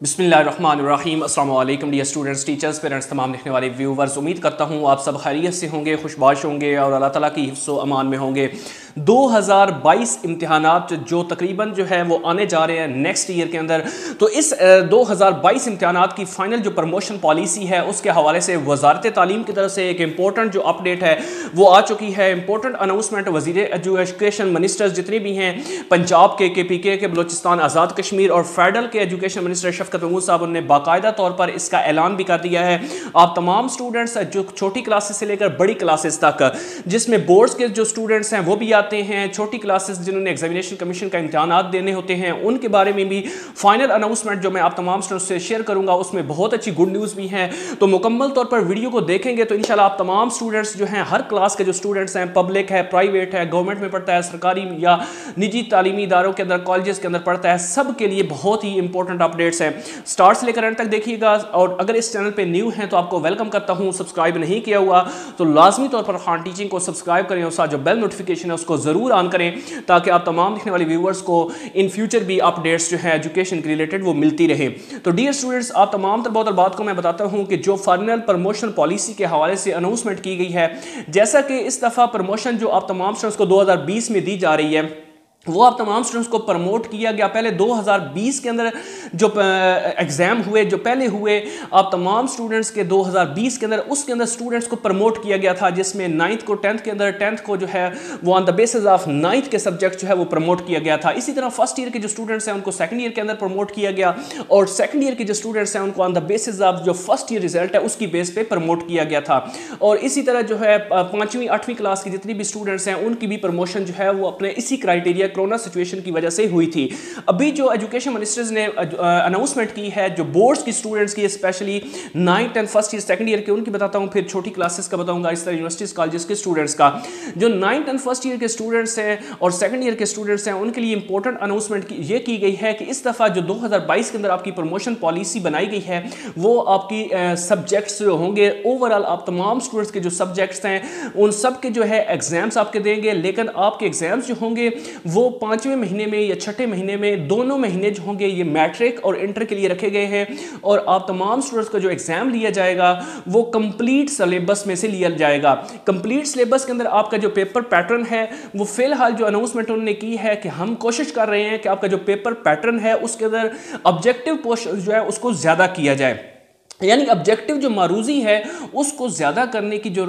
بسم اللہ الرحمن الرحیم السلام علیکم ڈیئر اسٹوڈنٹس ٹیچرز پیرنٹس تمام دیکھنے والے ویورز امید کرتا ہوں آپ سب خیریت سے ہوں گے خوشباش ہوں گے اور اللہ تعالیٰ کی حفظ و امان میں ہوں گے۔ دو ہزار بائیس امتحانات جو تقریباً جو ہے وہ آنے جا رہے ہیں نیکسٹ ایئر کے اندر۔ تو اس دو ہزار بائیس امتحانات کی فائنل جو پرموشن پالیسی ہے، اس کے حوالے سے وزارت تعلیم کی طرف سے ایک امپورٹنٹ جو اپڈیٹ ہے، وہ آ چکی ہے۔ امپورٹنٹ اناؤنسمنٹ وزیر ایجوکیشن منسٹرز جتنے بھی ہیں، پنجاب کے کے پی کے کے بلوچستان آزاد کشمیر اور فیڈرل کے ایجوکیشن منسٹر شفقت محمود صاحب نے باقاعدہ طور پر اس کا اعلان بھی کر دیا ہے۔ آپ تمام سٹوڈنٹس جو چھوٹی کلاسز سے لے کر بڑی کلاسز تک، جس میں بورڈز کے جو سٹوڈنٹس ہیں، وہ بھی آتے ہیں، چھوٹی کلاسز جنہوں نے ایگزامینیشن کمیشن کا امتحانات دینے ہوتے ہیں، ان کے بارے میں بھی فائنل اناؤنسمنٹ جو میں آپ تمام سٹوڈنٹس سے شیئر کروں گا، اس میں بہت اچھی گڈ نیوز بھی ہیں۔ تو مکمل طور پر ویڈیو کو دیکھیں گے تو انشاءاللہ آپ تمام سٹوڈنٹس جو ہیں، ہر کلاس کے جو سٹوڈنٹس ہیں پبلک ہے پرائیویٹ ہے گورنمنٹ میں پڑھتا ہے، سرکاری یا نجی تعلیمی اداروں کے اندر کالجز کے اندر پڑھتا ہے، سب کے لیے بہت ہی امپورٹنٹ اپڈیٹس ہیں۔ سٹارٹ سے لے کر اینڈ تک دیکھیے گا۔ اور اگر اس چینل پہ نیو ہیں تو آپ کو ویلکم کرتا ہوں۔ سبسکرائب نہیں کیا ہوا تو لازمی طور پر ہاں خان ٹیچنگ کو سبسکرائب کریں اور ساتھ جو بیل نوٹیفیکیشن ہے، اس کو کو ضرور آن کریں تاکہ آپ تمام دیکھنے والے ویورز کو ان فیوچر بھی اپڈیٹس جو ہیں ایجوکیشن کے ریلیٹڈ وہ ملتی رہے۔ تو ڈیئر اسٹوڈنٹس آپ تمام تر بہت بات کو میں بتاتا ہوں کہ جو فائنل پرموشن پالیسی کے حوالے سے اناؤنسمنٹ کی گئی ہے، جیسا کہ اس دفعہ پروموشن جو آپ تمام اسٹوڈنٹس کو دو ہزار بیس میں دی جا رہی ہے وہ آپ تمام سٹوڈنٹس کو پرموٹ کیا گیا۔ پہلے دو ہزار بیس کے اندر جو ایگزام ہوئے، جو پہلے ہوئے آپ تمام سٹوڈنٹس کے دو ہزار بیس کے اندر اس کے اندر سٹوڈنٹس کو پرموٹ کیا گیا تھا، جس میں نائنتھ کو ٹینتھ کے اندر ٹینتھ کو جو ہے، وہ on the basis of ninth کے سبجیکٹ جو ہے، وہ پرموٹ کیا گیا تھا۔ اسی طرح فرسٹ ایئر کے جو سٹوڈنٹس ہیں، ان کو سیکنڈ ایئر کے اندر پرموٹ کیا گیا اور سیکنڈ ایئر کے جو سٹوڈنٹس ہیں، ان کو آن دا بیسز آف جو فرسٹ ایئر ریزلٹ ہے، اس کی بیس پہ پرموٹ کیا گیا تھا۔ اور اسی طرح جو ہے پانچویں، آٹھویں کلاس کی جتنی بھی سٹوڈنٹس ہیں، ان کی بھی پرموشن جو ہے، وہ اپنے اسی کرائٹیریا کرونا سچویشن کی وجہ سے ہوئی تھی۔ ابھی جو ایجوکیشن منسٹرز نے uh, اناؤنسمنٹ کی ہے، جو بورڈز کی سٹوڈنٹس کی especially ninth and first year second year کے، ان کی بتاتا ہوں، پھر چھوٹی کلاسز کا بتاؤں گا، اس طرح یونیورسٹیز کالجز کے سٹوڈنٹس کا۔ جو نائنتھ اینڈ فرسٹ ایئر کے سٹوڈنٹس ہیں اور سیکنڈ ایئر کے سٹوڈنٹس ہیں، ان کے لیے امپورٹنٹ اناؤنسمنٹ یہ کی گئی ہے کہ اس دفعہ جو دو ہزار بائیس کے اندر آپ کی پروموشن پالیسی بنائی گئی ہے، وہ آپ کی uh, سبجیکٹس جو ہوں گے اوورال آپ تمام سٹوڈنٹس کے جو سبجیکٹس ہیں، ان سب کے جو ہے ایگزامس آپ کے دیں گے، لیکن آپ کے ایگزامس جو ہوں گے، وہ پانچویں مہینے میں یا چھٹے مہینے میں دونوں مہینے جو ہوں گے یہ میٹرک اور انٹر کے لیے رکھے گئے ہیں اور آپ تمام سٹوڈنٹس کا جو ایگزام لیا جائے گا وہ کمپلیٹ سلیبس میں سے لیا جائے گا۔ کمپلیٹ سلیبس کے اندر آپ کا جو پیپر پیٹرن ہے وہ فی الحال جو اناؤنسمنٹ انہوں نے کی ہے کہ ہم کوشش کر رہے ہیں کہ آپ کا جو پیپر پیٹرن ہے اس کے اندر آبجیکٹیو پورشن جو ہے اس کو زیادہ کیا جائے۔ یعنی ابجیکٹیو جو معروضی ہے، اس کو زیادہ کرنے کی جو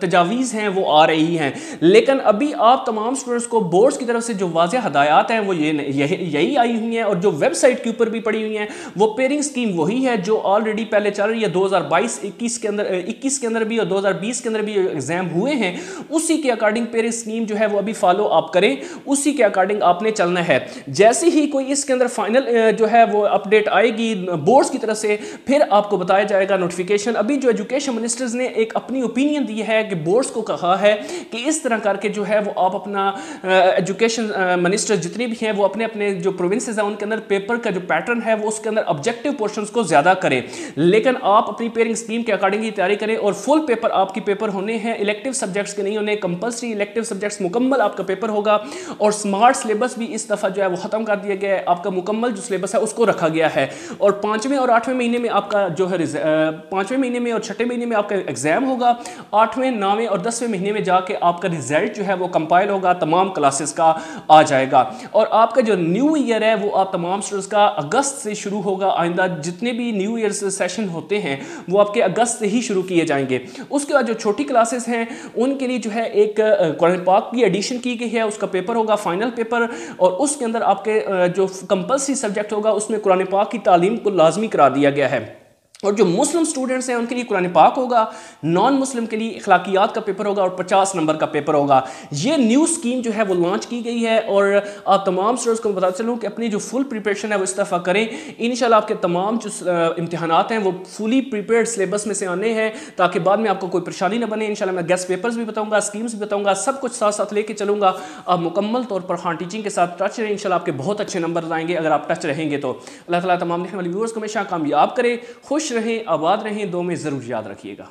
تجاویز ہیں، وہ آ رہی ہیں۔ لیکن ابھی آپ تمام سٹوڈنٹس کو بورڈز کی طرف سے جو واضح ہدایات ہیں، وہ یہی آئی ہوئی ہیں اور جو ویب سائٹ کے اوپر بھی پڑی ہوئی ہیں، وہ پیرنگ سکیم وہی ہے جو آلریڈی پہلے چل رہی ہے۔ دو ہزار بائیس، اکیس کے اندر، اکیس کے اندر بھی اور دو ہزار بیس کے اندر بھی ایگزام ہوئے ہیں۔ اسی کے اکارڈنگ پیرنگ سکیم جو ہے، وہ ابھی فالو آپ کریں۔ اسی کے اکارڈنگ آپ نے چلنا ہے۔ جیسے ہی کوئی اس کے اندر فائنل جو ہے، وہ اپڈیٹ آئے گی بورڈز کی طرف سے، پھر آپ کو بتایا جائے گا نوٹیفیکیشن ابھی جو ایجوکیشن منسٹرز نے ایک اپنی اوپینین دی ہے کہ بورڈز کو کہا ہے کہ اس طرح کر کے جو ہے وہ آپ اپنا ایجوکیشن منسٹر جتنی بھی ہیں وہ اپنے اپنے جو پروونسز ہیں ان کے اندر پیپر کا جو پیٹرن ہے وہ اس کے اندر آبجیکٹیو پورشنز کو زیادہ کریں. لیکن آپ اپنی پیرنگ سکیم کے اکارڈنگ تیاری کریں اور فل پیپر آپ کی پیپر ہونے ہیں. الیکٹیو سبجیکٹس کے نہیں ہونے کمپلسری الیکٹیو سبجیکٹس مکمل آپ کا پیپر ہوگا اور سمارٹ سلیبس بھی اس دفعہ جو ہے وہ ختم کر دیا گیا ہے. آپ کا مکمل جو سلیبس ہے اس کو رکھا گیا ہے اور پانچویں اور آٹھویں مہینے میں آپ کا جو ہے پانچویں مہینے میں اور چھٹے مہینے میں آپ کا ایگزام ہوگا۔ آٹھویں، نویں اور دسویں مہینے میں جا کے آپ کا ریزلٹ جو ہے وہ کمپائل ہوگا، تمام کلاسز کا آ جائے گا۔ اور آپ کا جو نیو ایئر ہے وہ آپ تمام سٹوڈنٹس کا اگست سے شروع ہوگا۔ آئندہ جتنے بھی نیو ایئر سیشن ہوتے ہیں وہ آپ کے اگست سے ہی شروع کیے جائیں گے۔ اس کے بعد جو چھوٹی کلاسز ہیں، ان کے لیے جو ہے ایک قرآن پاک کی ایڈیشن کی گئی ہے، اس کا پیپر ہوگا فائنل پیپر اور اس کے اندر آپ کے جو کمپلسری سبجیکٹ ہوگا، اس میں قرآن پاک کی تعلیم کو لازمی کرا دیا گیا ہے۔ اور جو مسلم سٹوڈنٹس ہیں، ان کے لیے قرآن پاک ہوگا نان مسلم کے لیے اخلاقیات کا پیپر ہوگا اور پچاس نمبر کا پیپر ہوگا۔ یہ نیو سکیم جو ہے، وہ لانچ کی گئی ہے اور آپ تمام سٹوڈنٹس کو بتا چلوں کہ اپنی جو فل پریپریشن ہے، وہ اس دفعہ کریں۔ انشاءاللہ آپ کے تمام جو امتحانات ہیں، وہ فلی پریپیئرڈ سلیبس میں سے آنے ہیں تاکہ بعد میں آپ کو کوئی پریشانی نہ بنے۔ انشاءاللہ میں گیس پیپرز بھی بتاؤں گا سکیمز بھی بتاؤں گا، سب کچھ ساتھ ساتھ لے کے چلوں گا۔ آپ مکمل طور پر ہاں خان ٹیچنگ کے ساتھ ٹچ رہیں۔ انشاءاللہ آپ کے بہت اچھے نمبر آئیں گے۔ اگر آپ ٹچ رہیں گے تو۔ اللہ تعالیٰ تمام دیکھنے والی ویورز کو ہمیشہ کامیاب کرے خوش رہیں آباد رہیں دو میں ضرور یاد رکھیے گا۔